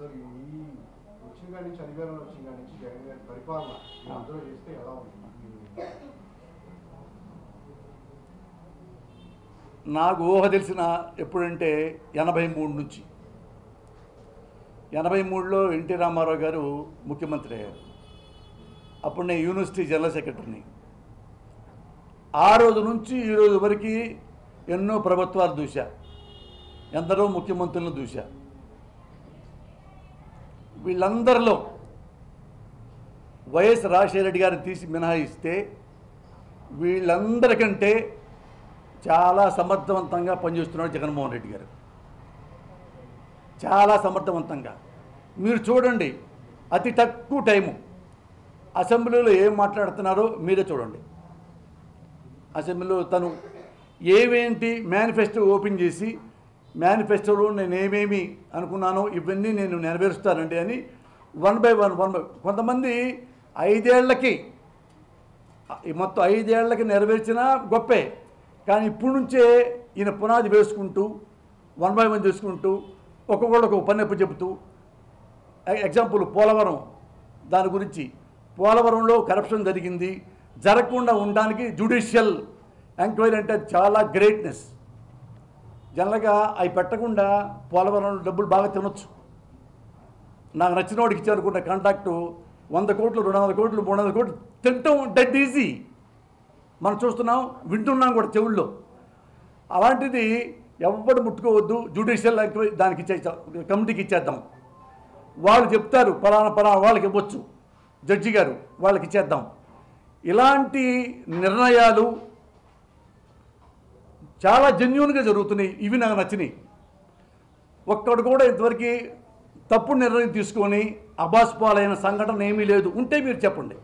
ఈ వచ్చిన కాడి నుంచి అధికారం వచ్చిన కాడి నుంచి జగన్ గారి పరిపాలన చేస్తే ఎలా ఉంటుంది? నాకు ఊహ తెలిసిన ఎప్పుడంటే ఎనభై మూడు నుంచి. ఎనభై మూడులో ఎన్టీ రామారావు గారు ముఖ్యమంత్రి అయ్యారు. అప్పుడు నేను యూనివర్సిటీ జనరల్ సెక్రటరీని. ఆ రోజు నుంచి ఈ రోజు వరకు ఎన్నో ప్రభుత్వాలు దూశా. ఎందరో ముఖ్యమంత్రులను దూశా. వీళ్ళందరిలో వైఎస్ రాజశేఖర రెడ్డి గారిని తీసి మినహాయిస్తే వీళ్ళందరికంటే చాలా సమర్థవంతంగా పనిచేస్తున్నాడు జగన్మోహన్ రెడ్డి గారు. చాలా సమర్థవంతంగా. మీరు చూడండి అతి తక్కువ టైము అసెంబ్లీలో ఏం మాట్లాడుతున్నారో మీరే చూడండి. అసెంబ్లీలో తను ఏవేంటి మేనిఫెస్టో ఓపెన్ చేసి మేనిఫెస్టోలో నేను ఏమేమి అనుకున్నానో ఇవన్నీ నేను నెరవేరుస్తానండి అని one by one one by కొంతమంది ఐదేళ్ళకి మొత్తం ఐదేళ్ళకి నెరవేర్చినా గొప్పే. కానీ ఇప్పుడు నుంచే ఈయన పునాది వేసుకుంటూ వన్ బై వన్ చేసుకుంటూ ఒక్కొక్కళ్ళకు ఒక చెబుతూ ఎగ్జాంపుల్ పోలవరం దాని గురించి. పోలవరంలో కరప్షన్ జరిగింది. జరగకుండా ఉండడానికి జ్యుడిషియల్ ఎంక్వైరీ అంటే చాలా గ్రేట్నెస్. జనరల్గా అవి పెట్టకుండా పోలవరంలో డబ్బులు బాగా తినొచ్చు. నాకు నచ్చిన వాడికి ఇచ్చారనుకున్న కాంటాక్టు వంద కోట్లు రెండు వందల కోట్లు మూడు వందల కోట్లు తింటాం డెడ్ ఈజీ మనం చూస్తున్నాం వింటున్నాం కూడా చెవుల్లో. అలాంటిది ఎవ్వరు ముట్టుకోవద్దు జ్యుడిషియల్ దానికి ఇచ్చేస్తాం కమిటీకి ఇచ్చేద్దాం. వాళ్ళు చెప్తారు పలానా పలానా వాళ్ళకి ఇవ్వచ్చు. జడ్జి గారు వాళ్ళకి ఇచ్చేద్దాం. ఇలాంటి నిర్ణయాలు చాలా జెన్యున్గా జరుగుతున్నాయి. ఇవి నాకు నచ్చినాయి. ఒక్కడు కూడా ఇంతవరకు తప్పుడు నిర్ణయం తీసుకొని అబాస్పాలైన సంఘటన ఏమీ లేదు. ఉంటే మీరు చెప్పండి.